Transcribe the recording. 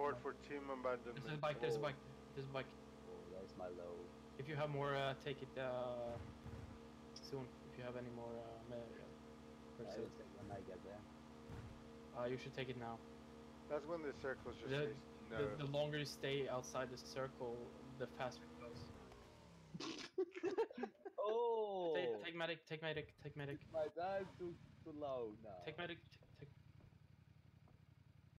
Report for team abandonment. There's a bike. There's a oh. bike. There's a bike. Oh, there's my load. If you have more, uh, take it uh, soon. If you have any more, uh, material. When I get there. uh, you should take it now. That's when the circles just The- no. The, the longer you stay outside the circle, the faster it goes. Oh! Take, take medic. Take medic. Take medic. My time too, too low now. Take medic.